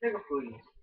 这个可以